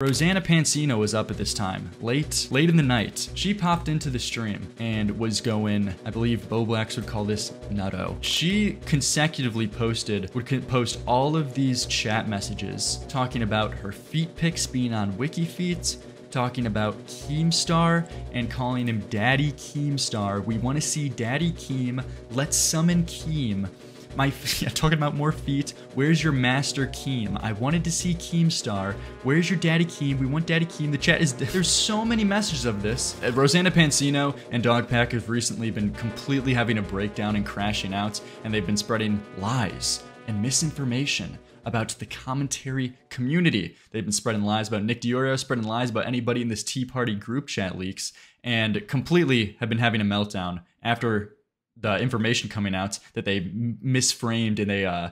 Rosanna Pansino was up at this time, late, late in the night. She popped into the stream and was going, I believe Bo Blacks would call this nutto. She consecutively posted, would post all of these chat messages talking about her feet pics being on WikiFeet, talking about Keemstar and calling him Daddy Keemstar. We want to see Daddy Keem. Let's summon Keem. My yeah, talking about more feet. Where's your master Keem? I wanted to see Keemstar. Where's your daddy Keem? We want daddy Keem. The chat is there's so many messages of this. Uh, Rosanna Pansino and Dogpack have recently been completely having a breakdown and crashing out, and they've been spreading lies and misinformation about the commentary community. They've been spreading lies about Nick Diorio, spreading lies about anybody in this Tea Party group chat leaks, and completely have been having a meltdown after the information coming out that they misframed and they uh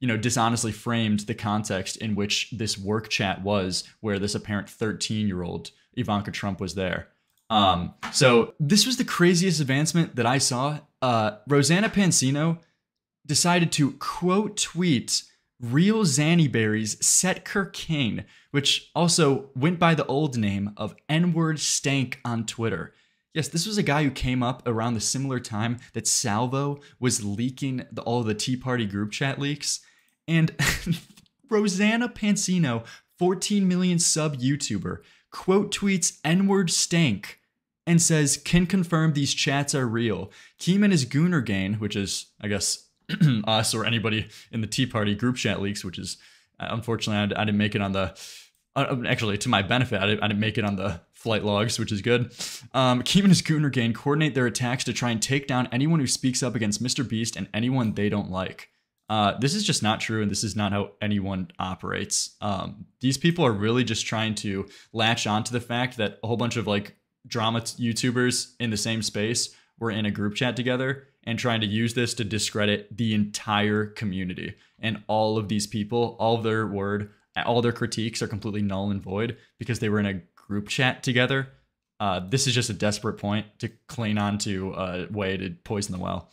you know dishonestly framed the context in which this work chat was where this apparent 13 year old ivanka trump was there um so this was the craziest advancement that i saw uh rosanna pansino decided to quote tweet real Zannyberry's Setker King, which also went by the old name of N-word Stank on Twitter. Yes, this was a guy who came up around the similar time that Salvo was leaking the, all the Tea Party group chat leaks. And Rosanna Pansino, 14 million sub YouTuber, quote tweets N word stank and says, can confirm these chats are real. Keeman is Gooner gang, which is, I guess, us or anybody in the Tea Party group chat leaks, which is, uh, unfortunately, I, I didn't make it on the uh, actually to my benefit, I didn't, I didn't, make it on the flight logs, which is good. Um, Keem and his Gooner gang coordinate their attacks to try and take down anyone who speaks up against Mr. Beast and anyone they don't like. Uh, this is just not true, and this is not how anyone operates. Um, these people are really just trying to latch on to the fact that a whole bunch of like drama YouTubers in the same space were in a group chat together and trying to use this to discredit the entire community and all of these people, all of their word all their critiques are completely null and void because they were in a group chat together. Uh, this is just a desperate point to cling on to a way to poison the well.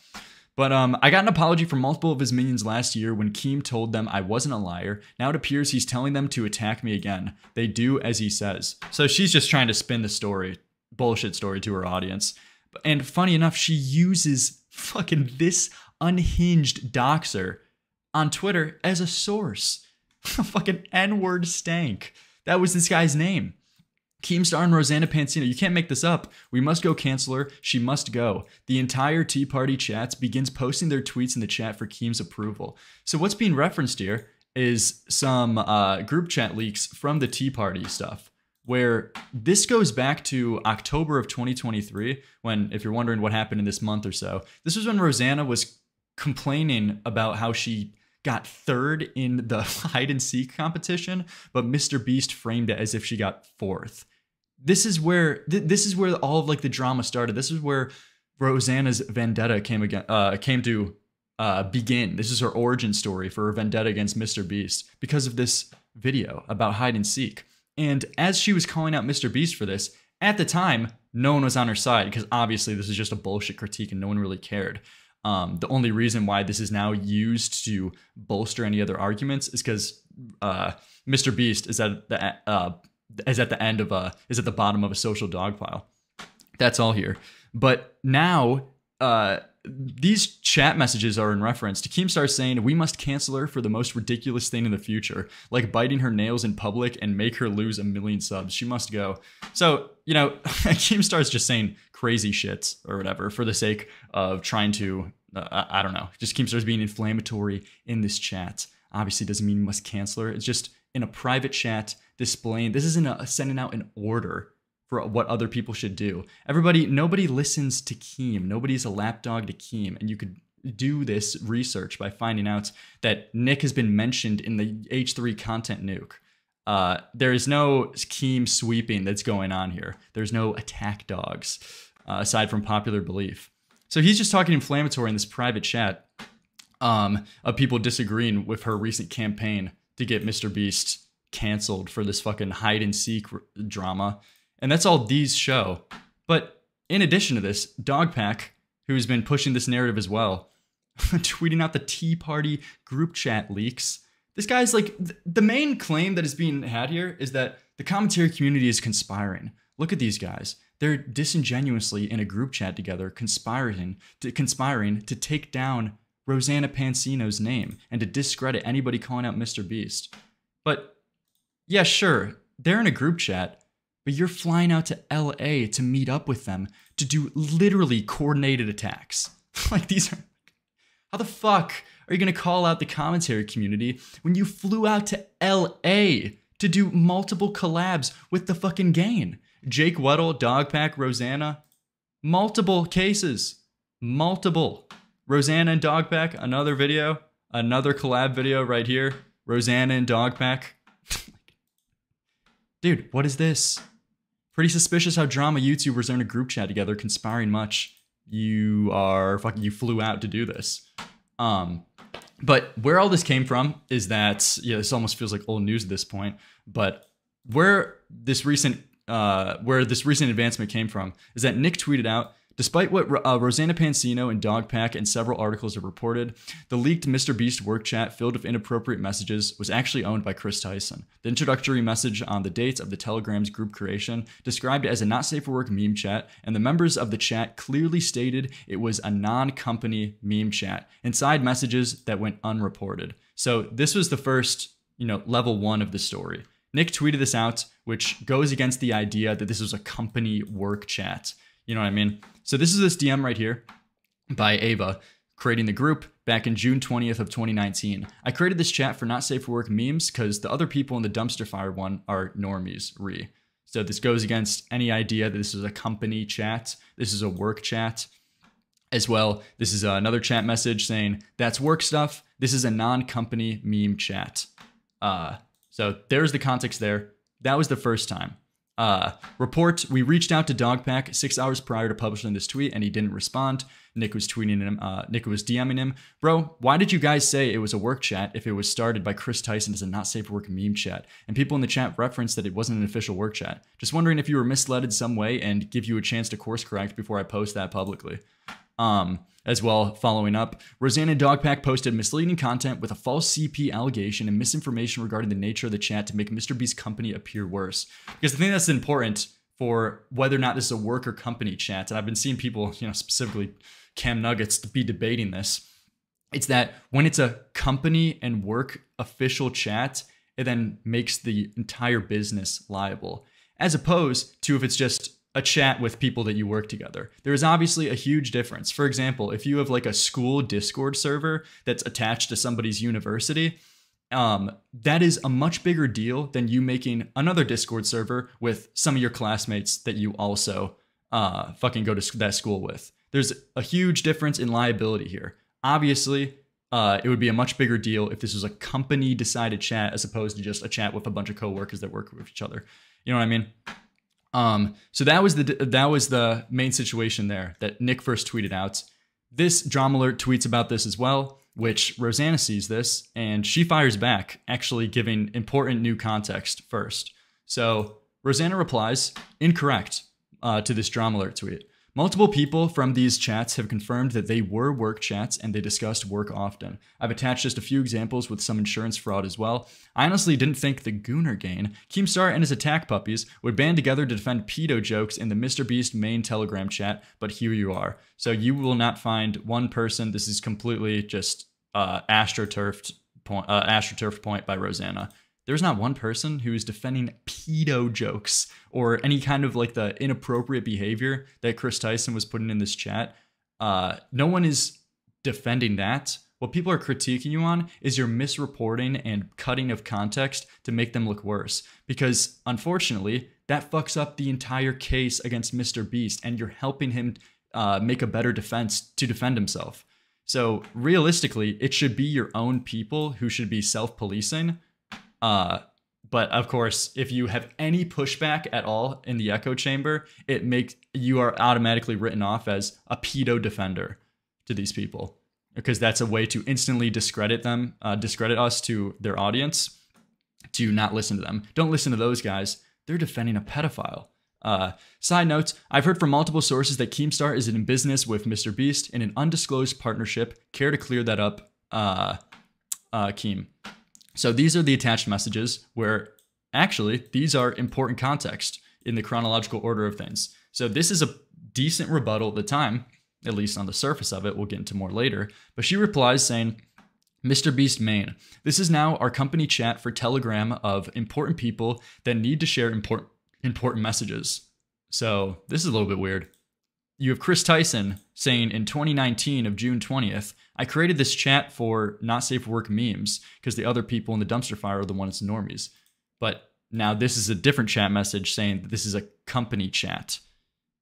But um, I got an apology from multiple of his minions last year when Keem told them I wasn't a liar. Now it appears he's telling them to attack me again. They do as he says. So she's just trying to spin the story, bullshit story to her audience. And funny enough, she uses fucking this unhinged doxer on Twitter as a source. fucking N word stank. That was this guy's name. Keemstar and Rosanna Pansino, you can't make this up. We must go cancel her. She must go. The entire Tea Party chats begins posting their tweets in the chat for Keem's approval. So what's being referenced here is some uh, group chat leaks from the Tea Party stuff, where this goes back to October of 2023, when, if you're wondering what happened in this month or so, this was when Rosanna was complaining about how she got third in the hide and seek competition, but Mr. Beast framed it as if she got fourth. This is where th- this is where all of like the drama started. This is where Rosanna's vendetta came again uh, came to uh, begin. This is her origin story for her vendetta against Mr. Beast because of this video about hide and seek. And as she was calling out Mr. Beast for this, at the time, no one was on her side because obviously this is just a bullshit critique and no one really cared. Um, the only reason why this is now used to bolster any other arguments is because uh, Mr. Beast is at the uh, is at the end of a is at the bottom of a social dog pile. That's all here. But now uh, these chat messages are in reference to Keemstar saying we must cancel her for the most ridiculous thing in the future, like biting her nails in public and make her lose a million subs. She must go. So you know, Keemstar's just saying crazy shits or whatever for the sake of trying to uh, I, don't know, just Keemstar's being inflammatory in this chat. Obviously, doesn't mean must cancel her. It's just in a private chat displaying. This isn't a, sending out an order for what other people should do. Everybody, nobody listens to Keem. Nobody's a lapdog to Keem, and you could do this research by finding out that Nick has been mentioned in the H3 content nuke. Uh, there is no Keem sweeping that's going on here. There's no attack dogs, uh, aside from popular belief. So he's just talking inflammatory in this private chat um, of people disagreeing with her recent campaign to get Mr. Beast canceled for this fucking hide and seek drama. And that's all these show. But in addition to this, Dogpack, who's been pushing this narrative as well, tweeting out the Tea Party group chat leaks. This guy's like, th- the main claim that is being had here is that The commentary community is conspiring. Look at these guys. They're disingenuously in a group chat together, conspiring to conspiring to take down Rosanna Pansino's name and to discredit anybody calling out Mr. Beast. But yeah, sure, they're in a group chat, but you're flying out to LA to meet up with them to do literally coordinated attacks. like these are how the fuck are you going to call out the commentary community when you flew out to LA to do multiple collabs with the fucking gang? Jake Weddle, Dogpack, Rosanna, multiple cases, multiple. Rosanna and Dogpack, another video, another collab video right here. Rosanna and Dogpack. Dude, what is this? Pretty suspicious how drama YouTubers are in a group chat together conspiring much. You are fucking, you flew out to do this. Um, but where all this came from is that, yeah, this almost feels like old news at this point, but where this recent uh, where this recent advancement came from is that Nick tweeted out Despite what uh, Rosanna Pansino and Dogpack and several articles have reported, the leaked Mr. Beast work chat filled with inappropriate messages was actually owned by Chris Tyson. The introductory message on the dates of the Telegram's group creation described it as a not safe for work meme chat, and the members of the chat clearly stated it was a non company meme chat inside messages that went unreported. So this was the first, you know, level one of the story. Nick tweeted this out, which goes against the idea that this was a company work chat. You know what I mean? So this is this DM right here by Ava creating the group back in June 20th of 2019. I created this chat for not safe for work memes because the other people in the dumpster fire one are normies, re. So this goes against any idea that this is a company chat. This is a work chat as well. This is another chat message saying that's work stuff. This is a non-company meme chat. Uh, so there's the context there. That was the first time. Uh, report, we reached out to Dogpack six hours prior to publishing this tweet and he didn't respond. Nick was tweeting him, uh, Nick was DMing him. Bro, why did you guys say it was a work chat if it was started by Chris Tyson as a not safe for work meme chat? And people in the chat referenced that it wasn't an official work chat. Just wondering if you were misled in some way and give you a chance to course correct before I post that publicly. Um, as well, following up, Rosanna Dogpack posted misleading content with a false CP allegation and misinformation regarding the nature of the chat to make Mr. Beast's company appear worse. Because the thing that's important for whether or not this is a work or company chat, and I've been seeing people, you know, specifically Cam Nuggets, to be debating this. It's that when it's a company and work official chat, it then makes the entire business liable, as opposed to if it's just a chat with people that you work together. There is obviously a huge difference. For example, if you have like a school Discord server that's attached to somebody's university, um, that is a much bigger deal than you making another Discord server with some of your classmates that you also uh, fucking go to that school with. There's a huge difference in liability here. Obviously, uh, it would be a much bigger deal if this was a company decided chat as opposed to just a chat with a bunch of coworkers that work with each other. You know what I mean? Um, so that was the that was the main situation there that Nick first tweeted out. This drama alert tweets about this as well, which Rosanna sees this and she fires back, actually giving important new context first. So Rosanna replies, incorrect, uh, to this drama alert tweet. Multiple people from these chats have confirmed that they were work chats and they discussed work often. I've attached just a few examples with some insurance fraud as well. I honestly didn't think the Gooner gang, Keemstar and his attack puppies, would band together to defend pedo jokes in the Mr. Beast main Telegram chat, but here you are. So you will not find one person. This is completely just uh, astroturfed point, uh, astroturfed point by Rosanna there's not one person who's defending pedo jokes or any kind of like the inappropriate behavior that Chris Tyson was putting in this chat. Uh, no one is defending that. What people are critiquing you on is your misreporting and cutting of context to make them look worse. Because unfortunately, that fucks up the entire case against Mr. Beast, and you're helping him uh, make a better defense to defend himself. So realistically, it should be your own people who should be self policing uh, but of course, if you have any pushback at all in the echo chamber, it makes you are automatically written off as a pedo defender to these people because that's a way to instantly discredit them, uh, discredit us to their audience, to not listen to them. Don't listen to those guys. They're defending a pedophile. Uh, side notes, I've heard from multiple sources that Keemstar is in business with Mr. Beast in an undisclosed partnership. Care to clear that up, uh, uh, Keem? So these are the attached messages where actually, these are important context in the chronological order of things. So this is a decent rebuttal at the time, at least on the surface of it. We'll get into more later. But she replies saying, Mr. Beast Main, this is now our company chat for Telegram of important people that need to share important important messages. So this is a little bit weird. You have Chris Tyson saying in 2019 of June 20th, I created this chat for not safe work memes because the other people in the dumpster fire are the ones normies. But now this is a different chat message saying that this is a company chat.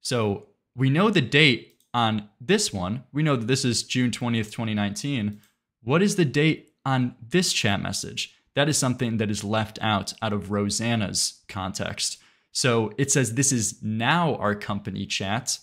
So we know the date on this one. We know that this is June 20th, 2019. What is the date on this chat message? That is something that is left out out of Rosanna's context. So it says this is now our company chat,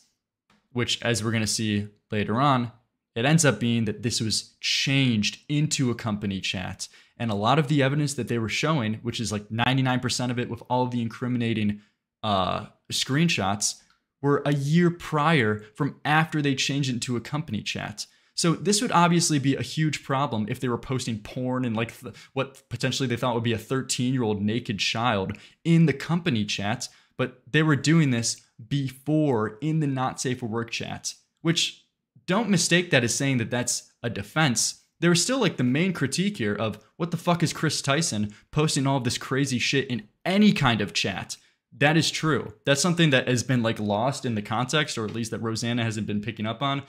which, as we're going to see later on, it ends up being that this was changed into a company chat. And a lot of the evidence that they were showing, which is like 99% of it with all of the incriminating uh, screenshots, were a year prior from after they changed it into a company chat. So this would obviously be a huge problem if they were posting porn and like what potentially they thought would be a 13 year old naked child in the company chat, but they were doing this before in the not safe for work chat, which don't mistake that as saying that that's a defense. There's still like the main critique here of what the fuck is Chris Tyson posting all of this crazy shit in any kind of chat. That is true. That's something that has been like lost in the context, or at least that Rosanna hasn't been picking up on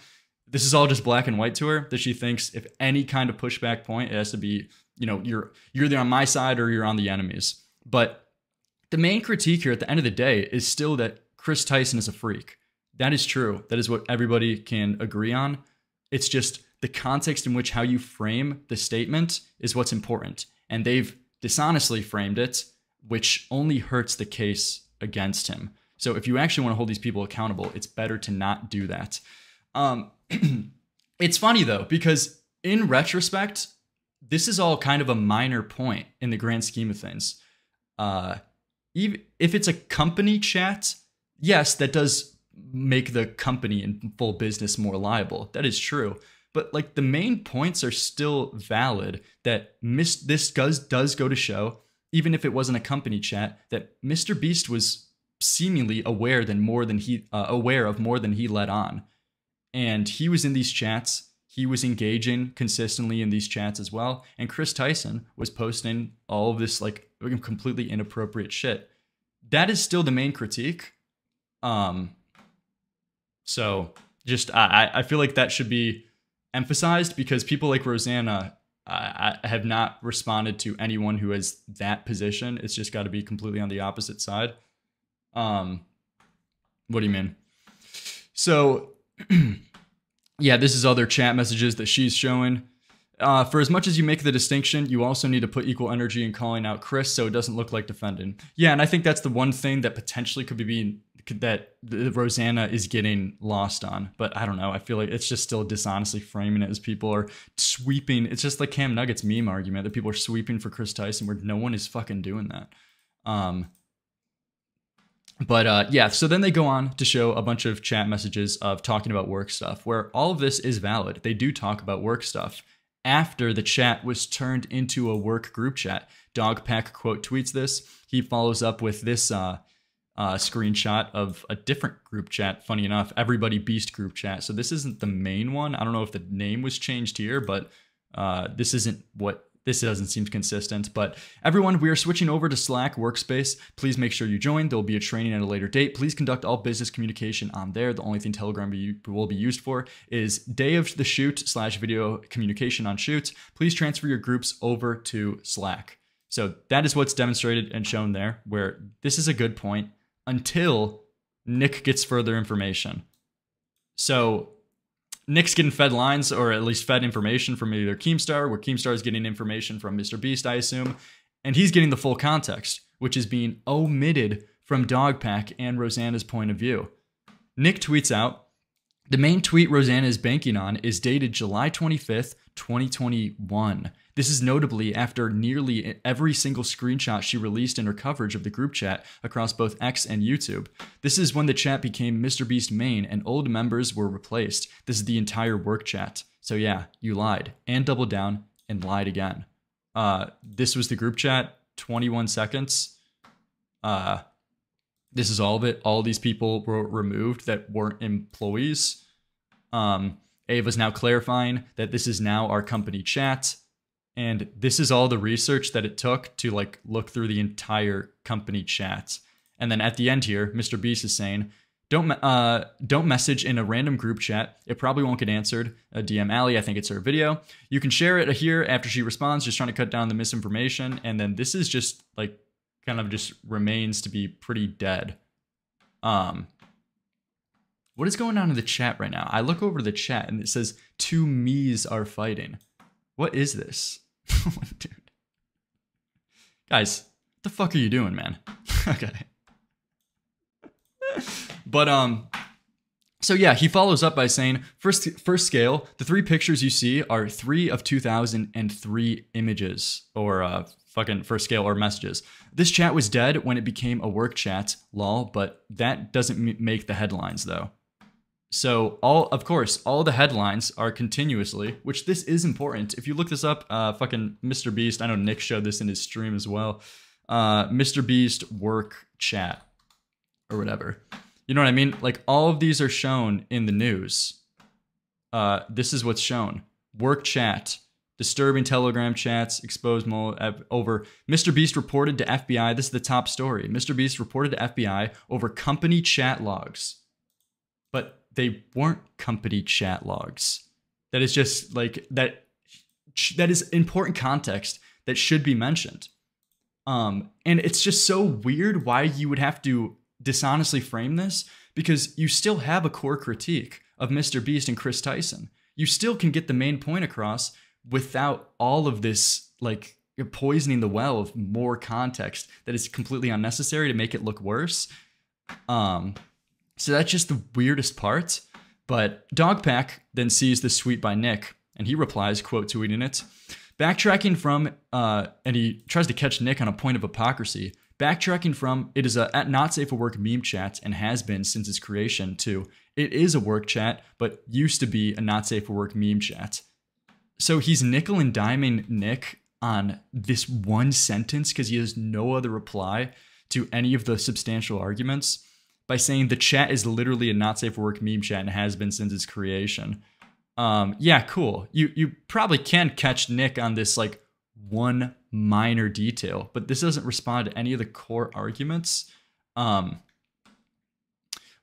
this is all just black and white to her that she thinks if any kind of pushback point it has to be you know you're you're either on my side or you're on the enemies but the main critique here at the end of the day is still that chris tyson is a freak. That is true. That is what everybody can agree on. It's just the context in which how you frame the statement is what's important. And they've dishonestly framed it which only hurts the case against him. So if you actually want to hold these people accountable it's better to not do that. Um, it's funny though, because in retrospect, this is all kind of a minor point in the grand scheme of things. Uh, even if it's a company chat, yes, that does make the company in full business more liable. That is true. But like the main points are still valid that mis- this does does go to show, even if it wasn't a company chat, that Mr. Beast was seemingly aware than more than he uh, aware of more than he let on and he was in these chats. He was engaging consistently in these chats as well. And Chris Tyson was posting all of this like completely inappropriate shit. That is still the main critique. Um, so just I, I feel like that should be emphasized because people like Rosanna I, I have not responded to anyone who has that position. It's just got to be completely on the opposite side. Um, what do you mean? So yeah, this is other chat messages that she's showing. Uh, for as much as you make the distinction, you also need to put equal energy in calling out Chris so it doesn't look like defending. Yeah, and I think that's the one thing that potentially could be being that Rosanna is getting lost on. But I don't know. I feel like it's just still dishonestly framing it as people are sweeping. It's just like Cam Nuggets meme argument that people are sweeping for Chris Tyson where no one is fucking doing that. Um, but uh, yeah, so then they go on to show a bunch of chat messages of talking about work stuff, where all of this is valid. They do talk about work stuff after the chat was turned into a work group chat. Dog Dogpack quote tweets this. He follows up with this uh, uh, screenshot of a different group chat. Funny enough, Everybody Beast group chat. So this isn't the main one. I don't know if the name was changed here, but uh, this isn't what this doesn't seem consistent, but everyone, we are switching over to Slack Workspace. Please make sure you join. There will be a training at a later date. Please conduct all business communication on there. The only thing Telegram will be used for is day of the shoot slash video communication on shoots. Please transfer your groups over to Slack. So that is what's demonstrated and shown there, where this is a good point until Nick gets further information. So Nick's getting fed lines or at least fed information from either Keemstar, where Keemstar is getting information from Mr. Beast, I assume, and he's getting the full context, which is being omitted from Dogpack and Rosanna's point of view. Nick tweets out, the main tweet Rosanna is banking on is dated July 25th, 2021. This is notably after nearly every single screenshot she released in her coverage of the group chat across both X and YouTube. This is when the chat became Mr. Beast main and old members were replaced. This is the entire work chat. So yeah, you lied and doubled down and lied again. Uh, this was the group chat, 21 seconds. Uh, this is all of it. All these people were removed that weren't employees. Um, Ava's now clarifying that this is now our company chat. And this is all the research that it took to like look through the entire company chat. And then at the end here, Mr. Beast is saying, don't uh, don't message in a random group chat. It probably won't get answered. A DM Allie, I think it's her video. You can share it here after she responds, just trying to cut down the misinformation. And then this is just like kind of just remains to be pretty dead. Um, what is going on in the chat right now? I look over the chat and it says two me's are fighting. What is this? Dude. Guys, what the fuck are you doing, man? okay. but um so yeah, he follows up by saying, first first scale, the three pictures you see are three of 2003 images or uh, fucking first scale or messages. This chat was dead when it became a work chat, lol, but that doesn't make the headlines though. So all, of course, all the headlines are continuously, which this is important. If you look this up, uh, fucking Mr. Beast, I know Nick showed this in his stream as well. Uh, Mr. Beast work chat or whatever. You know what I mean? Like all of these are shown in the news. Uh, this is what's shown. Work chat, disturbing Telegram chats, exposed mo- over. Mr. Beast reported to FBI. This is the top story. Mr. Beast reported to FBI over company chat logs. But they weren't company chat logs. That is just like that that is important context that should be mentioned. Um, and it's just so weird why you would have to dishonestly frame this because you still have a core critique of Mr. Beast and Chris Tyson. You still can get the main point across without all of this like poisoning the well of more context that is completely unnecessary to make it look worse. Um, so that's just the weirdest part. But Dogpack then sees this tweet by Nick, and he replies, quote tweeting it. Backtracking from, uh, and he tries to catch Nick on a point of hypocrisy. Backtracking from, it is a at not safe for work meme chat and has been since its creation too. It is a work chat, but used to be a not safe for work meme chat. So he's nickel and diming Nick on this one sentence because he has no other reply to any of the substantial arguments by saying the chat is literally a not safe for work meme chat and has been since its creation. Um, yeah, cool. You you probably can catch Nick on this like one minor detail, but this doesn't respond to any of the core arguments. Um,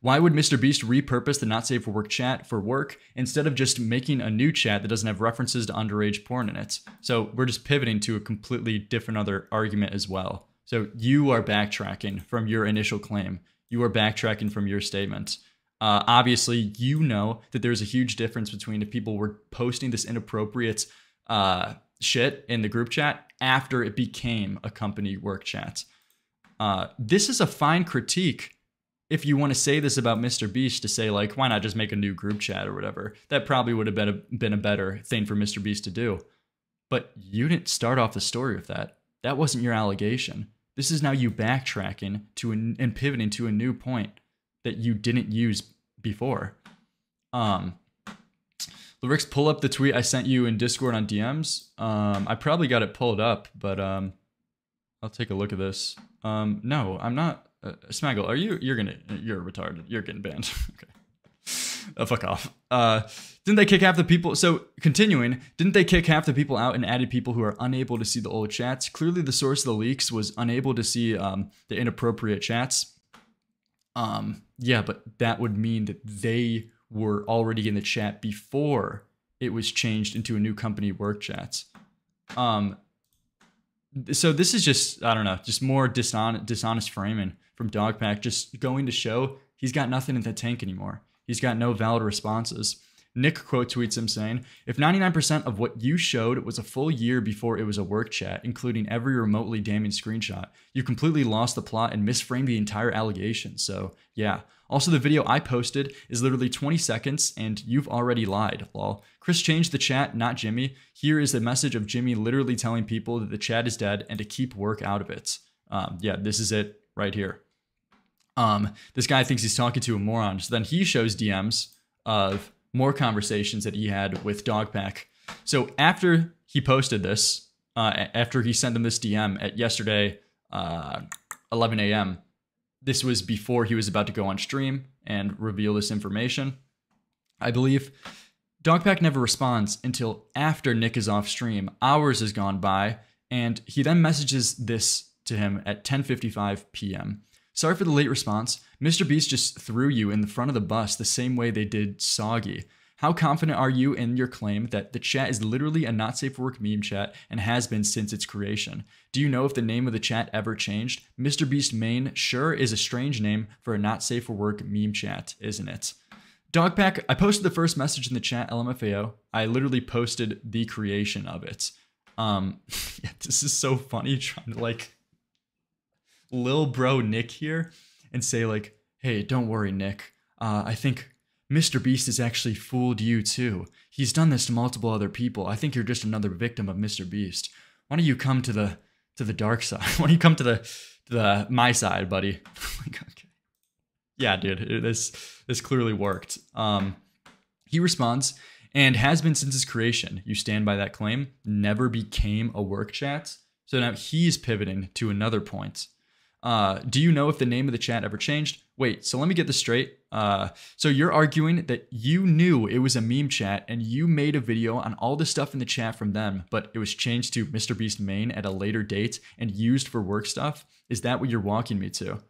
why would Mr. Beast repurpose the not safe for work chat for work instead of just making a new chat that doesn't have references to underage porn in it? So we're just pivoting to a completely different other argument as well. So you are backtracking from your initial claim you are backtracking from your statement. Uh, obviously, you know that there's a huge difference between if people were posting this inappropriate uh, shit in the group chat after it became a company work chat. Uh, this is a fine critique if you want to say this about Mr. Beast to say like, why not just make a new group chat or whatever? That probably would have been a, been a better thing for Mr. Beast to do. But you didn't start off the story with that. That wasn't your allegation. This is now you backtracking to an, and pivoting to a new point that you didn't use before. Um, Luhrix, pull up the tweet I sent you in Discord on DMs. Um, I probably got it pulled up, but um, I'll take a look at this. Um, no, I'm not. Uh, Smaggle, are you? You're gonna. You're retarded. You're getting banned. okay. Oh, fuck off. Uh, didn't they kick half the people? So continuing, didn't they kick half the people out and added people who are unable to see the old chats? Clearly, the source of the leaks was unable to see um, the inappropriate chats. Um, yeah, but that would mean that they were already in the chat before it was changed into a new company work chats. Um, so this is just I don't know, just more dishonest, dishonest framing from Dogpack, just going to show he's got nothing in the tank anymore. He's got no valid responses. Nick quote tweets him saying, If 99% of what you showed was a full year before it was a work chat, including every remotely damning screenshot, you completely lost the plot and misframed the entire allegation. So, yeah. Also, the video I posted is literally 20 seconds and you've already lied, lol. Chris changed the chat, not Jimmy. Here is the message of Jimmy literally telling people that the chat is dead and to keep work out of it. Um, yeah, this is it right here. Um, this guy thinks he's talking to a moron. So then he shows DMs of more conversations that he had with Dogpack. So after he posted this, uh, after he sent them this DM at yesterday, uh, 11 a.m. This was before he was about to go on stream and reveal this information. I believe Dogpack never responds until after Nick is off stream. Hours has gone by, and he then messages this to him at 10:55 p.m. Sorry for the late response. Mr. Beast just threw you in the front of the bus the same way they did Soggy. How confident are you in your claim that the chat is literally a not safe for work meme chat and has been since its creation? Do you know if the name of the chat ever changed? Mr. Beast Main sure is a strange name for a not safe for work meme chat, isn't it? Dogpack, I posted the first message in the chat, LMFAO. I literally posted the creation of it. Um, yeah, this is so funny trying to like lil bro Nick here and say like, hey, don't worry, Nick. Uh, I think Mr. Beast has actually fooled you too. He's done this to multiple other people. I think you're just another victim of Mr. Beast. Why don't you come to the to the dark side? Why don't you come to the to the my side, buddy? okay. Yeah, dude, this this clearly worked. Um, he responds and has been since its creation. You stand by that claim. Never became a work chat. So now he's pivoting to another point. Uh, do you know if the name of the chat ever changed? Wait, so let me get this straight. Uh, so you're arguing that you knew it was a meme chat and you made a video on all the stuff in the chat from them, but it was changed to Mr. Beast main at a later date and used for work stuff? Is that what you're walking me to?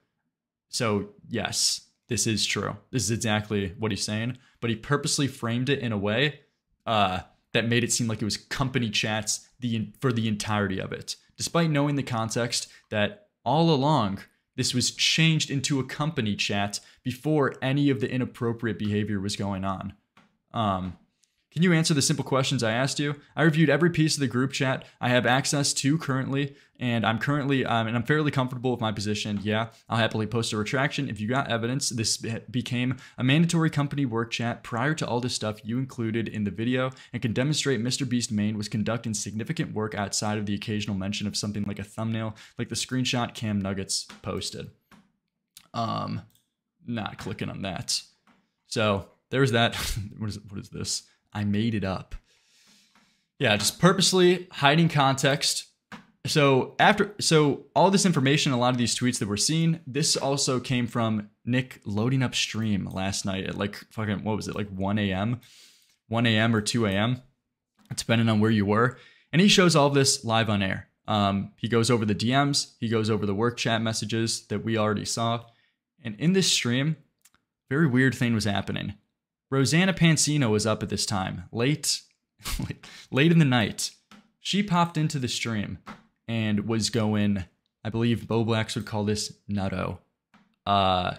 So, yes, this is true. This is exactly what he's saying, but he purposely framed it in a way uh, that made it seem like it was company chats the for the entirety of it, despite knowing the context that all along, this was changed into a company chat before any of the inappropriate behavior was going on. Um, can you answer the simple questions I asked you? I reviewed every piece of the group chat I have access to currently, and I'm currently um, and I'm fairly comfortable with my position. Yeah, I'll happily post a retraction if you got evidence. This became a mandatory company work chat prior to all the stuff you included in the video, and can demonstrate Mr. Beast Main was conducting significant work outside of the occasional mention of something like a thumbnail, like the screenshot Cam Nuggets posted. Um, not clicking on that. So there's that. what is what is this? I made it up. Yeah, just purposely hiding context. So after so all this information, a lot of these tweets that we're seeing, this also came from Nick loading up stream last night at like fucking what was it, like 1 a.m. 1 a.m. or 2 a.m. depending on where you were. And he shows all this live on air. Um, he goes over the DMs, he goes over the work chat messages that we already saw. And in this stream, very weird thing was happening. Rosanna Pansino was up at this time, late, late in the night. She popped into the stream and was going, I believe Bo Blacks would call this nutto. Uh,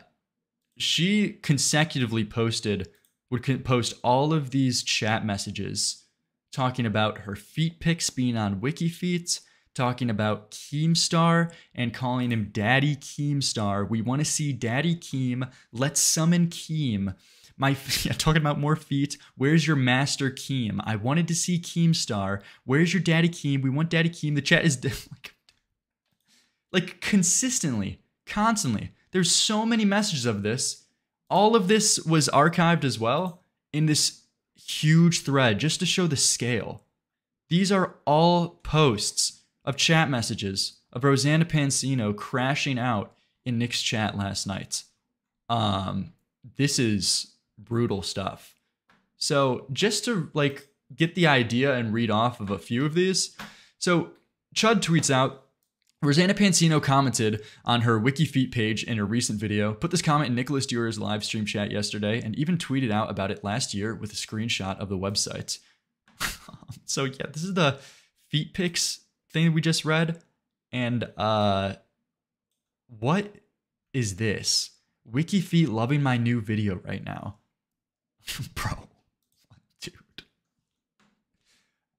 she consecutively posted, would post all of these chat messages talking about her feet pics being on WikiFeet, talking about Keemstar and calling him Daddy Keemstar. We want to see Daddy Keem. Let's summon Keem my yeah, talking about more feet. Where's your master Keem? I wanted to see Keemstar. Where's your daddy Keem? We want daddy Keem. The chat is like, like consistently, constantly. There's so many messages of this. All of this was archived as well in this huge thread just to show the scale. These are all posts of chat messages of Rosanna Pansino crashing out in Nick's chat last night. Um, this is brutal stuff. So just to like get the idea and read off of a few of these. So Chud tweets out, Rosanna Pansino commented on her WikiFeet page in a recent video, put this comment in Nicholas Duer's live stream chat yesterday, and even tweeted out about it last year with a screenshot of the website. so yeah, this is the feet pics thing that we just read. And uh what is this? WikiFeet loving my new video right now. Bro, dude.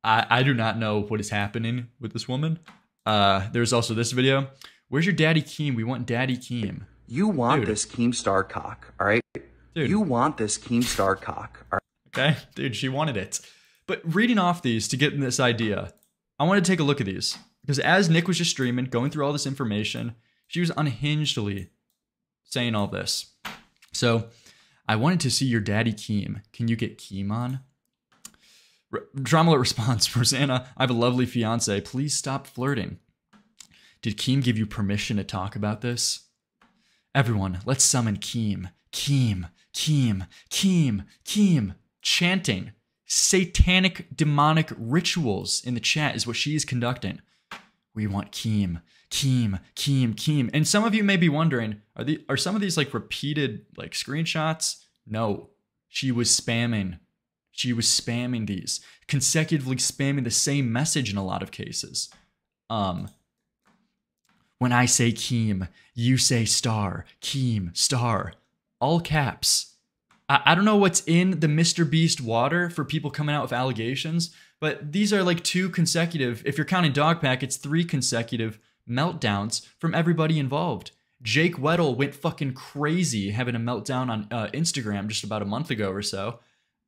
I, I do not know what is happening with this woman. Uh, there's also this video. Where's your daddy Keem? We want daddy Keem. You want dude. this Keemstar cock, all right? Dude. You want this Keemstar cock, all right? Okay, dude, she wanted it. But reading off these to get this idea, I want to take a look at these. Because as Nick was just streaming, going through all this information, she was unhingedly saying all this. So I wanted to see your daddy Keem. Can you get Keem on? R- Drama response, Rosanna, I have a lovely fiance. Please stop flirting. Did Keem give you permission to talk about this? Everyone, let's summon Keem. Keem, Keem, Keem, Keem. Chanting satanic demonic rituals in the chat is what she's conducting. We want Keem, Keem, Keem, Keem. And some of you may be wondering, are the are some of these like repeated like screenshots? No. She was spamming. She was spamming these, consecutively spamming the same message in a lot of cases. Um when I say Keem, you say star, Keem, star, all caps. I, I don't know what's in the Mr. Beast water for people coming out with allegations, but these are like two consecutive, if you're counting Dogpack, it's three consecutive meltdowns from everybody involved. Jake Weddle went fucking crazy having a meltdown on uh, Instagram just about a month ago or so.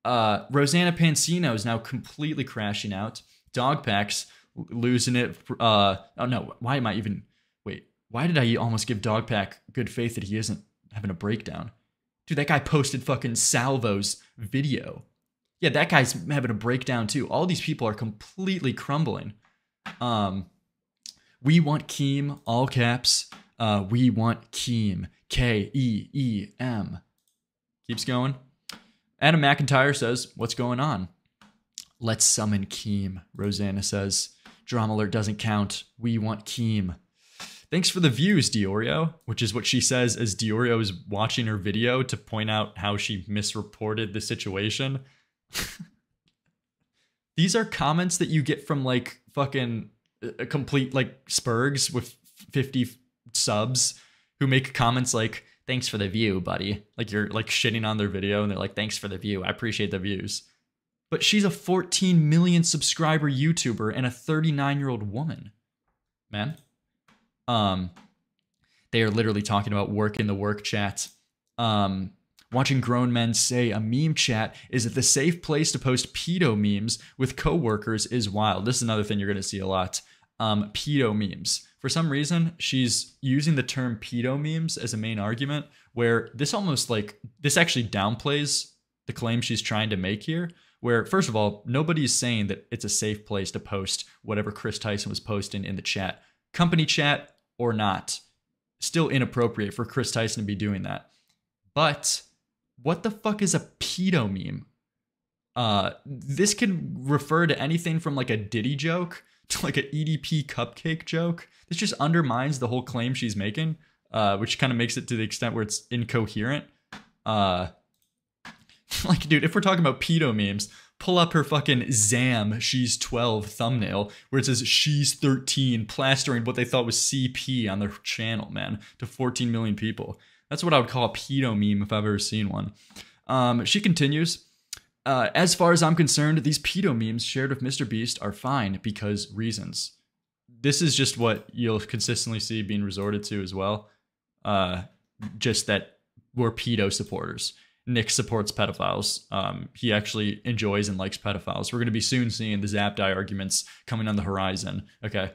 Uh, Rosanna Pansino is now completely crashing out. Dogpack's losing it. Uh, oh no, why am I even? Wait, why did I almost give Dogpack good faith that he isn't having a breakdown? Dude, that guy posted fucking Salvo's video. Yeah, that guy's having a breakdown too. All these people are completely crumbling. Um, we want Keem, all caps. Uh, we want Keem, K E E M. Keeps going. Adam McIntyre says, What's going on? Let's summon Keem, Rosanna says. Drama alert doesn't count. We want Keem. Thanks for the views, Diorio, which is what she says as Diorio is watching her video to point out how she misreported the situation. These are comments that you get from like fucking a complete like Spurgs with 50 subs who make comments like, thanks for the view, buddy. Like you're like shitting on their video and they're like, thanks for the view. I appreciate the views. But she's a 14 million subscriber YouTuber and a 39 year old woman. Man. Um, they are literally talking about work in the work chat. Um, watching grown men say a meme chat is that the safe place to post pedo memes with coworkers is wild. This is another thing you're going to see a lot. Um, pedo memes. For some reason, she's using the term pedo memes as a main argument, where this almost like this actually downplays the claim she's trying to make here. Where, first of all, nobody's saying that it's a safe place to post whatever Chris Tyson was posting in the chat. Company chat, or not. Still inappropriate for Chris Tyson to be doing that. But what the fuck is a pedo meme? Uh, this can refer to anything from like a Diddy joke to like an EDP cupcake joke. This just undermines the whole claim she's making, uh, which kind of makes it to the extent where it's incoherent. Uh, like, dude, if we're talking about pedo memes, pull up her fucking Zam She's 12 thumbnail where it says She's 13 plastering what they thought was CP on their channel, man, to 14 million people. That's what I would call a pedo meme if I've ever seen one. Um, she continues. Uh, as far as I'm concerned, these pedo memes shared with Mr. Beast are fine because reasons. This is just what you'll consistently see being resorted to as well. Uh, just that we're pedo supporters. Nick supports pedophiles. Um, he actually enjoys and likes pedophiles. We're going to be soon seeing the Zapdie arguments coming on the horizon. Okay.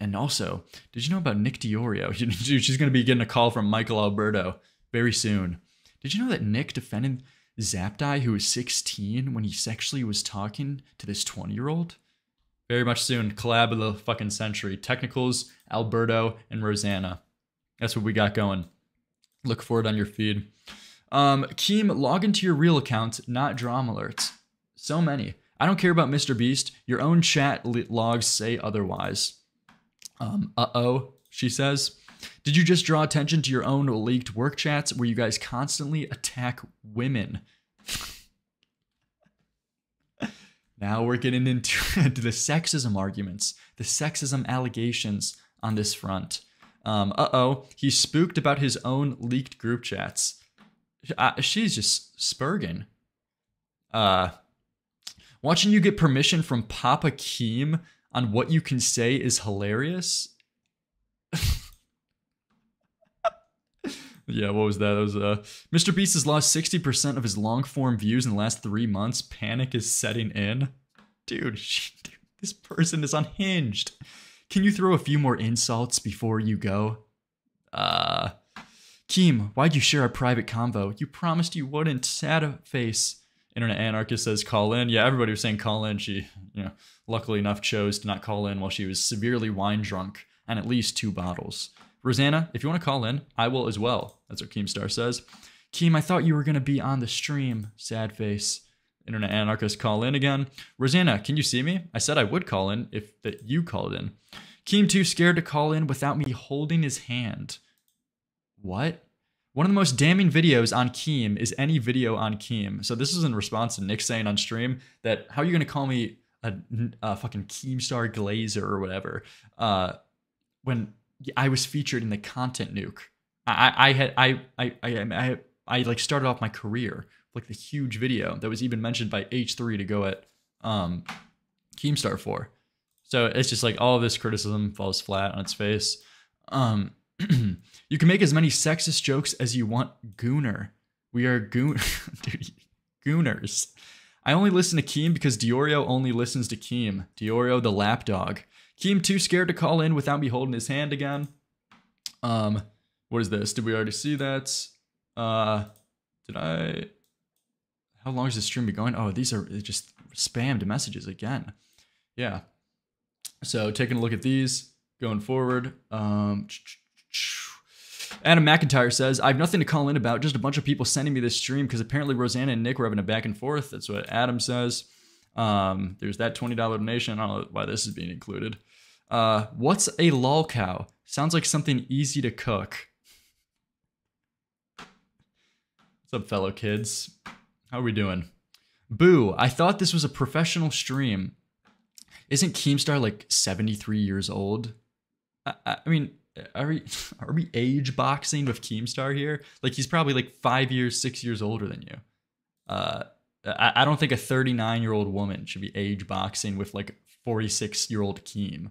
And also, did you know about Nick Diorio? She's going to be getting a call from Michael Alberto very soon. Did you know that Nick defended Zapdie, who was 16, when he sexually was talking to this 20 year old? Very much soon. Collab of the fucking century. Technicals, Alberto, and Rosanna. That's what we got going. Look for it on your feed. Um, Keem, log into your real account, not drama alerts. So many. I don't care about Mr. Beast. Your own chat logs say otherwise. Um, uh oh, she says. Did you just draw attention to your own leaked work chats where you guys constantly attack women? now we're getting into the sexism arguments, the sexism allegations on this front. Um, uh oh, he's spooked about his own leaked group chats uh, she's just spurging. Uh, watching you get permission from Papa Keem on what you can say is hilarious. yeah, what was that? That was uh, Mr. Beast has lost 60% of his long form views in the last three months. Panic is setting in. Dude, she, dude, this person is unhinged. Can you throw a few more insults before you go? Uh, Keem, why'd you share a private convo? You promised you wouldn't. Sad face. Internet anarchist says call in. Yeah, everybody was saying call in. She, you know, luckily enough chose to not call in while she was severely wine drunk. and at least two bottles. Rosanna, if you want to call in, I will as well. That's what Keemstar says. Keem, I thought you were going to be on the stream. Sad face. Internet anarchist, call in again. Rosanna, can you see me? I said I would call in if that you called in. Keem too scared to call in without me holding his hand. What? One of the most damning videos on Keem is any video on Keem. So this is in response to Nick saying on stream that how are you going to call me a, a fucking Keemstar Glazer or whatever uh, when I was featured in the content nuke. I, I had I I I I, I like started off my career like the huge video that was even mentioned by H3 to go at um, Keemstar for. So it's just like all this criticism falls flat on its face. Um, you can make as many sexist jokes as you want, Gooner. We are goon, dude, gooners. I only listen to Keem because DiOrio only listens to Keem. DiOrio the lapdog. Keem too scared to call in without me holding his hand again. Um, what is this? Did we already see that? Uh, did I? How long is this stream be going? Oh, these are just spammed messages again. Yeah. So taking a look at these going forward. Um, Adam McIntyre says, I have nothing to call in about, just a bunch of people sending me this stream because apparently Rosanna and Nick were having a back and forth. That's what Adam says. Um, there's that $20 donation. I don't know why this is being included. Uh, what's a lol cow? Sounds like something easy to cook. What's up, fellow kids? How are we doing? Boo, I thought this was a professional stream. Isn't Keemstar like 73 years old? I, I mean, are we are we age boxing with Keemstar here? Like he's probably like five years, six years older than you. Uh, I, I don't think a 39 year old woman should be age boxing with like 46 year old Keem.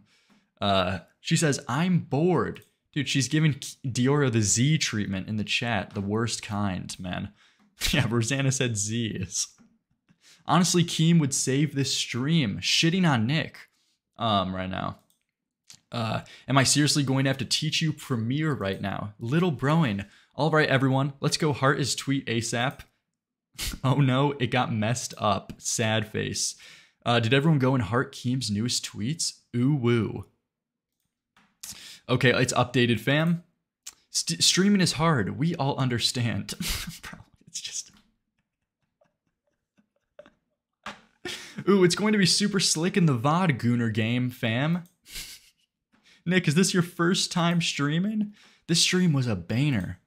Uh, she says, I'm bored. Dude, she's giving DiOrio the Z treatment in the chat, the worst kind, man. Yeah, Rosanna said Z is. Honestly, Keem would save this stream, shitting on Nick um, right now. Uh, am I seriously going to have to teach you Premiere right now? Little broing. All right, everyone, let's go heart his tweet ASAP. oh no, it got messed up. Sad face. Uh, did everyone go and heart Keem's newest tweets? Ooh woo. Okay, it's updated, fam. St streaming is hard. We all understand. it's just. Ooh, it's going to be super slick in the VOD Gooner gang, fam. Nick, is this your first time streaming? This stream was a banner.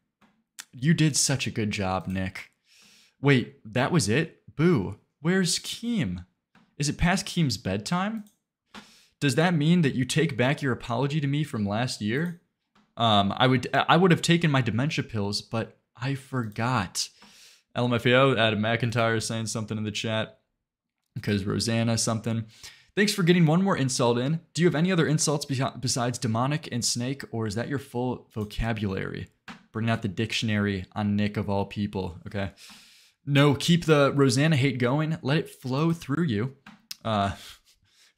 You did such a good job, Nick. Wait, that was it? Boo. Where's Keem? Is it past Keem's bedtime? Does that mean that you take back your apology to me from last year? Um, I would I would have taken my dementia pills, but I forgot. LMFAO, Adam McIntyre saying something in the chat because Rosanna something. Thanks for getting one more insult in. Do you have any other insults besides demonic and snake, or is that your full vocabulary? Bring out the dictionary on Nick of all people, okay? No, keep the Rosanna hate going. Let it flow through you. Uh,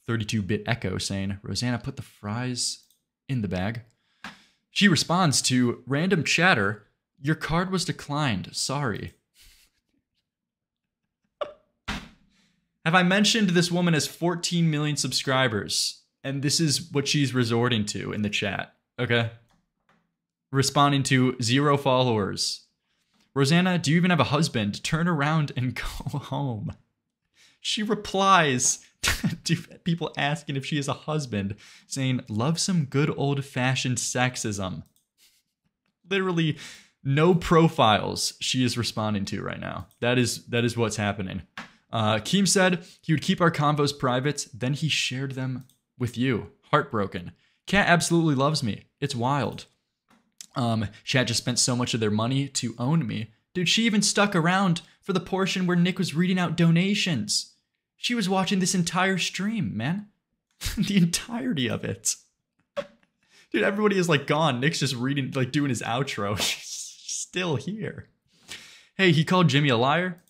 32-bit echo saying, Rosanna put the fries in the bag. She responds to random chatter, your card was declined, sorry. Have I mentioned this woman has 14 million subscribers? And this is what she's resorting to in the chat, okay? Responding to zero followers. Rosanna, do you even have a husband? Turn around and go home. She replies to people asking if she has a husband, saying, Love some good old fashioned sexism. Literally, no profiles she is responding to right now. That is that is what's happening. Uh, Keem said he would keep our convos private, then he shared them with you. Heartbroken. Cat absolutely loves me. It's wild. Um, Chad just spent so much of their money to own me. Dude, she even stuck around for the portion where Nick was reading out donations. She was watching this entire stream, man. the entirety of it. Dude, everybody is like gone. Nick's just reading, like doing his outro. She's still here. Hey, he called Jimmy a liar.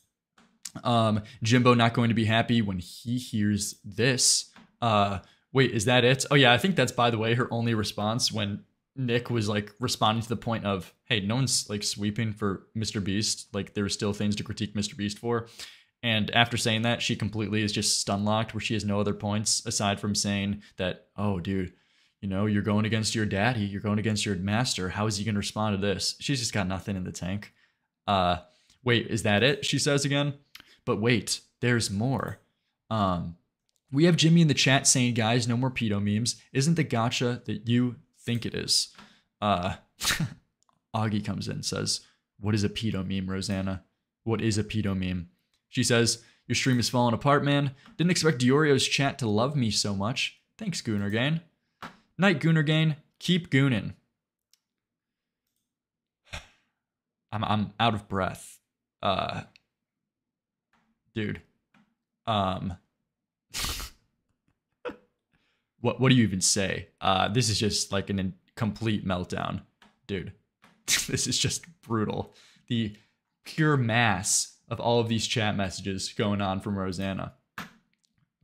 Um, Jimbo not going to be happy when he hears this. Uh, wait, is that it? Oh yeah, I think that's by the way her only response when Nick was like responding to the point of, "Hey, no one's like sweeping for Mr. Beast. Like there there's still things to critique Mr. Beast for." And after saying that, she completely is just stun locked, where she has no other points aside from saying that, "Oh, dude, you know, you're going against your daddy, you're going against your master. How is he going to respond to this? She's just got nothing in the tank. Uh, wait, is that it? She says again. But wait, there's more. Um, we have Jimmy in the chat saying, guys, no more pedo memes. Isn't the gotcha that you think it is? Uh, Augie comes in, says, What is a pedo meme, Rosanna? What is a pedo meme? She says, Your stream is falling apart, man. Didn't expect DiOrio's chat to love me so much. Thanks, Gooner gang. Night, Gooner gang. Keep gooning. I'm I'm out of breath. Uh dude. Um what what do you even say? Uh this is just like an complete meltdown, dude. this is just brutal. The pure mass of all of these chat messages going on from Rosanna.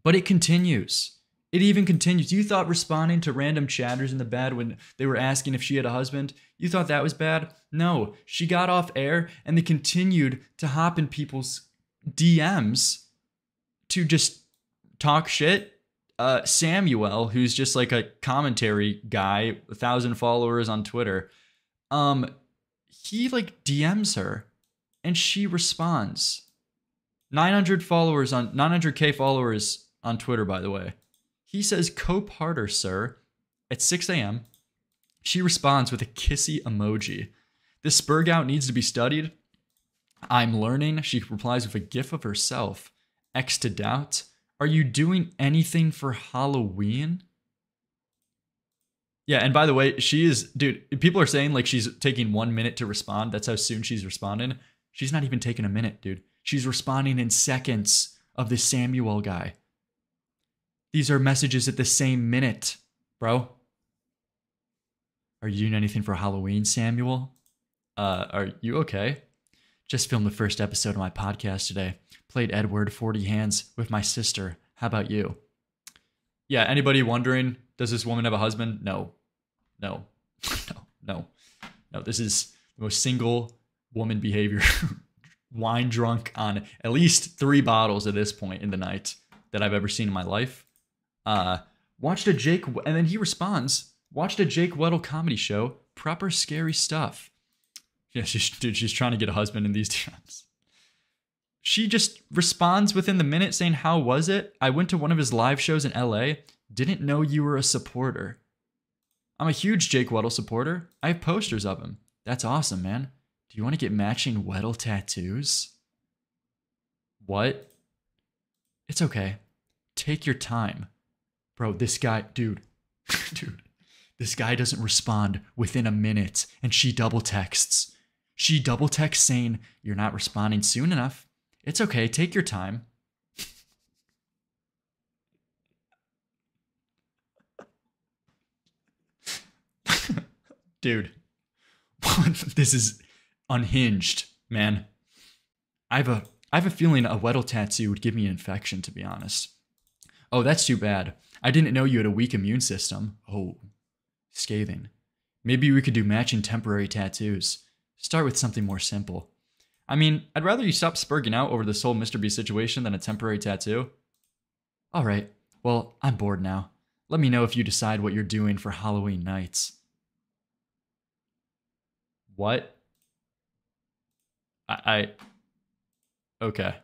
But it continues. It even continues. You thought responding to random chatters in the bed when they were asking if she had a husband, you thought that was bad? No, she got off air and they continued to hop in people's DMs to just talk shit. Uh, Samuel, who's just like a commentary guy, a thousand followers on Twitter, um, he like DMs her and she responds. 900 followers on 900k followers on Twitter, by the way. He says, Cope harder, sir. At 6 a.m., she responds with a kissy emoji. This spur gout needs to be studied. I'm learning. She replies with a gif of herself. X to doubt. Are you doing anything for Halloween? Yeah, and by the way, she is, dude, people are saying like she's taking one minute to respond. That's how soon she's responding. She's not even taking a minute, dude. She's responding in seconds of the Samuel guy. These are messages at the same minute, bro. Are you doing anything for Halloween, Samuel? Uh, are you okay? Just filmed the first episode of my podcast today. Played Edward 40 hands with my sister. How about you? Yeah, anybody wondering, does this woman have a husband? No. No. no. No. No. This is the most single woman behavior. Wine drunk on at least three bottles at this point in the night that I've ever seen in my life. Uh, watched a Jake, and then he responds, watched a Jake Weddle comedy show, proper scary stuff. Yeah, she's, dude, she's trying to get a husband in these times. She just responds within the minute saying, How was it? I went to one of his live shows in LA. Didn't know you were a supporter. I'm a huge Jake Weddle supporter. I have posters of him. That's awesome, man. Do you want to get matching Weddle tattoos? What? It's okay. Take your time. Bro, this guy, dude, dude, this guy doesn't respond within a minute and she double texts. She double texts saying, You're not responding soon enough. It's okay, take your time. dude, this is unhinged, man. I have a I have a feeling a Weddle tattoo would give me an infection, to be honest. Oh, that's too bad. I didn't know you had a weak immune system. Oh, scathing. Maybe we could do matching temporary tattoos. Start with something more simple. I mean, I'd rather you stop spurging out over this whole Mr. B situation than a temporary tattoo. All right. Well, I'm bored now. Let me know if you decide what you're doing for Halloween nights. What? I, I okay.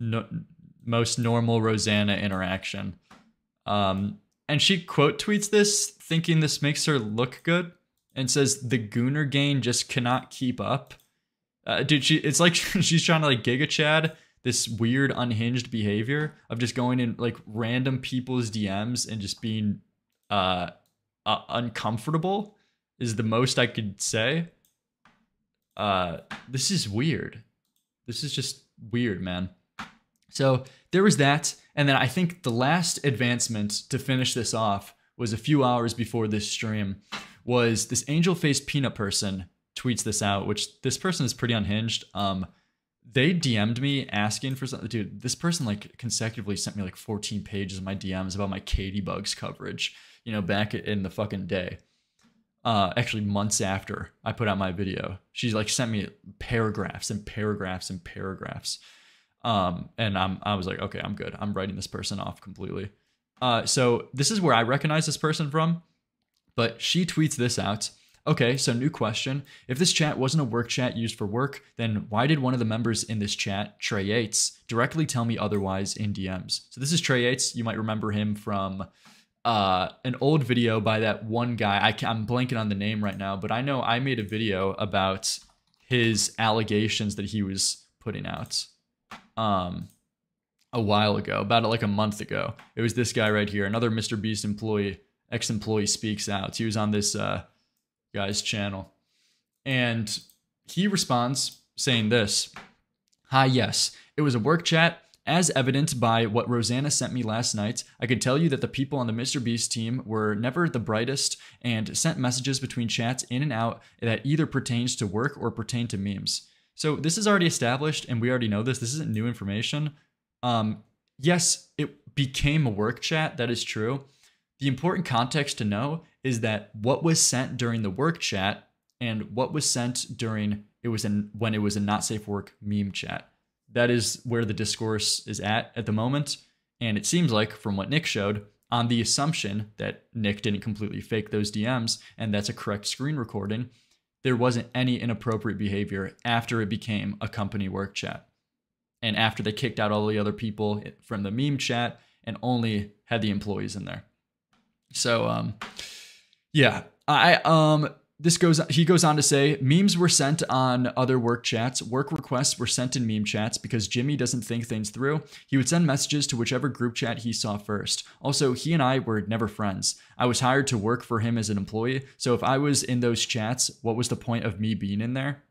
No, most normal Rosanna interaction. Um, and she quote tweets this, thinking this makes her look good, and says the Gooner gang just cannot keep up. Uh, dude, she it's like she's trying to like giga chad this weird unhinged behavior of just going in like random people's DMs and just being uh, uh uncomfortable is the most I could say. Uh, this is weird. This is just weird, man. So there was that. And then I think the last advancement to finish this off was a few hours before this stream was this angel faced peanut person tweets this out, which this person is pretty unhinged. Um, they DM'd me asking for something. Dude, this person like consecutively sent me like 14 pages of my DMs about my Katie Bugs coverage, you know, back in the fucking day. Uh, actually, months after I put out my video, she's like sent me paragraphs and paragraphs and paragraphs um, and I'm I was like, okay, I'm good. I'm writing this person off completely. Uh, so this is where I recognize this person from, but she tweets this out. Okay, so new question. If this chat wasn't a work chat used for work, then why did one of the members in this chat, Trey Yates, directly tell me otherwise in DMs? So this is Trey Yates. You might remember him from uh, an old video by that one guy. I, I'm blanking on the name right now, but I know I made a video about his allegations that he was putting out um, a while ago, about like a month ago. It was this guy right here, another Mr. Beast employee, ex employee speaks out. He was on this uh, guy's channel. And he responds saying this Hi, yes, it was a work chat. As evident by what Rosanna sent me last night, I could tell you that the people on the Mr. Beast team were never the brightest and sent messages between chats in and out that either pertains to work or pertain to memes. So this is already established, and we already know this. This isn't new information. Um, yes, it became a work chat. That is true. The important context to know is that what was sent during the work chat and what was sent during it was in when it was a not safe work meme chat that is where the discourse is at at the moment. And it seems like, from what Nick showed, on the assumption that Nick didn't completely fake those DMs and that's a correct screen recording, there wasn't any inappropriate behavior after it became a company work chat. And after they kicked out all the other people from the meme chat and only had the employees in there. So, um, yeah, I, um, this goes he goes on to say memes were sent on other work chats. Work requests were sent in meme chats because jimmy doesn't think things through. He would send messages to whichever group chat he saw first. Also he and i were never friends. I was hired to work for him as an employee. So if i was in those chats what was the point of me being in there?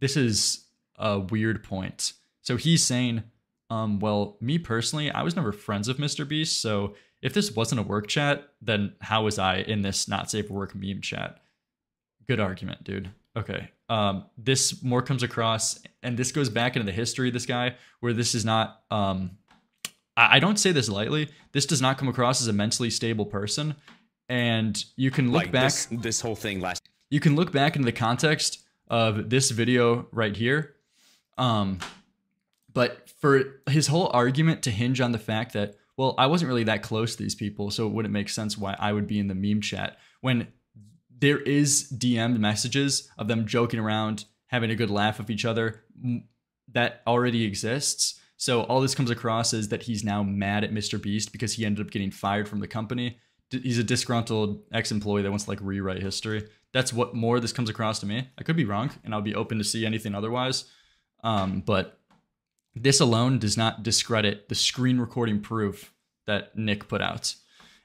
This is a weird point. So he's saying um well me personally i was never friends with mr beast. So if this wasn't a work chat then how was i in this not safe work meme chat Good argument, dude. Okay. Um, this more comes across, and this goes back into the history of this guy, where this is not. Um, I, I don't say this lightly. This does not come across as a mentally stable person, and you can look like back. This, this whole thing last. You can look back into the context of this video right here. Um, but for his whole argument to hinge on the fact that, well, I wasn't really that close to these people, so it wouldn't make sense why I would be in the meme chat. When there is DM'd messages of them joking around, having a good laugh with each other that already exists. So all this comes across is that he's now mad at Mr. Beast because he ended up getting fired from the company. He's a disgruntled ex-employee that wants to like rewrite history. That's what more this comes across to me. I could be wrong, and I'll be open to see anything otherwise. Um, but this alone does not discredit the screen recording proof that Nick put out.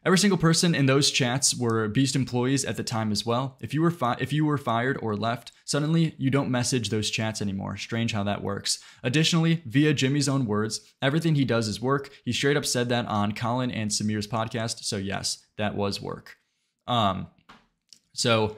Every single person in those chats were Beast employees at the time as well. If you were if you were fired or left, suddenly you don't message those chats anymore. Strange how that works. Additionally, via Jimmy's own words, everything he does is work. He straight up said that on Colin and Samir's podcast. So yes, that was work. Um, so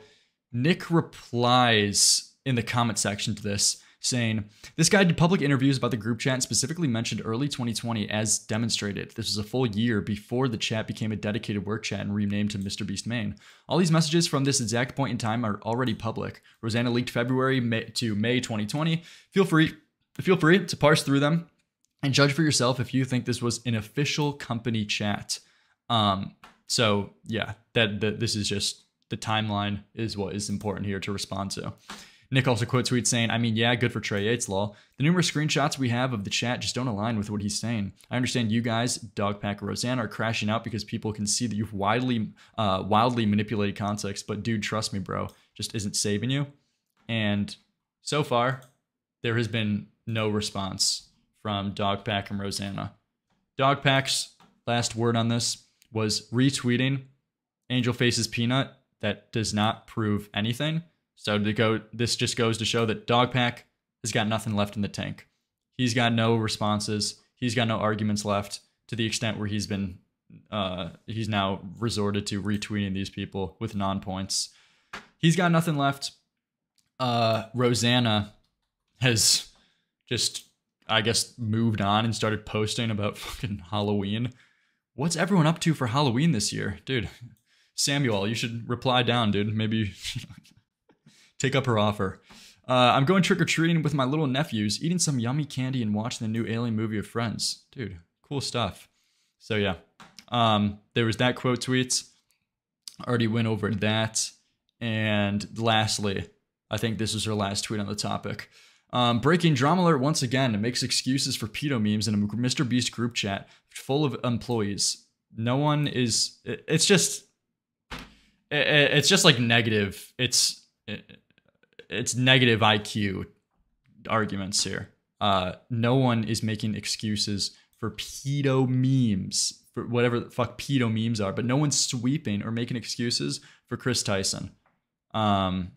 Nick replies in the comment section to this saying, This guy did public interviews about the group chat specifically mentioned early 2020 as demonstrated. This was a full year before the chat became a dedicated work chat and renamed to Mr. Beast Main. All these messages from this exact point in time are already public. Rosanna leaked February May to May 2020. Feel free, feel free to parse through them and judge for yourself if you think this was an official company chat. Um, so yeah, that, that this is just the timeline is what is important here to respond to. Nick also quote tweets saying, I mean, yeah, good for Trey Yates, law. The numerous screenshots we have of the chat just don't align with what he's saying. I understand you guys, Dogpack and Rosanna, are crashing out because people can see that you've widely, uh, wildly manipulated context, but dude, trust me, bro, just isn't saving you. And so far, there has been no response from Dogpack and Rosanna. Dogpack's last word on this was retweeting Angel Face's Peanut that does not prove anything. So to go, this just goes to show that Dogpack has got nothing left in the tank. He's got no responses. He's got no arguments left to the extent where he's been, uh, he's now resorted to retweeting these people with non points. He's got nothing left. Uh, Rosanna has just, I guess, moved on and started posting about fucking Halloween. What's everyone up to for Halloween this year, dude? Samuel, you should reply down, dude. Maybe take up her offer. Uh, I'm going trick or treating with my little nephews, eating some yummy candy and watching the new Alien movie of Friends. Dude, cool stuff. So yeah, Um, there was that quote tweets. Already went over that. And lastly, I think this is her last tweet on the topic. Um, breaking drama alert once again makes excuses for pedo memes in a Mr. Beast group chat full of employees. No one is. It's just. It's just like negative. It's it's negative IQ arguments here. Uh, no one is making excuses for pedo memes for whatever the fuck pedo memes are, but no one's sweeping or making excuses for Chris Tyson. Um,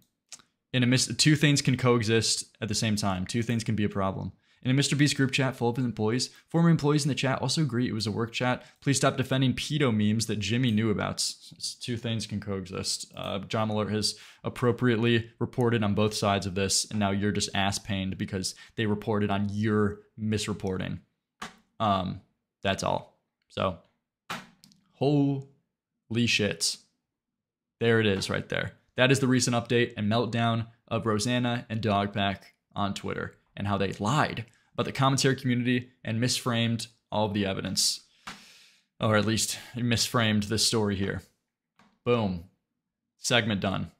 in a mis- two things can coexist at the same time. Two things can be a problem. In a Mr. Beast group chat full of employees, former employees in the chat also agree it was a work chat. Please stop defending pedo memes that Jimmy knew about. Two things can coexist. Uh, John Miller has appropriately reported on both sides of this, and now you're just ass pained because they reported on your misreporting. Um, that's all. So, holy shit. There it is right there. That is the recent update and meltdown of Rosanna and Dogpack on Twitter and how they lied about the commentary community and misframed all of the evidence. Or at least misframed this story here. Boom. Segment done.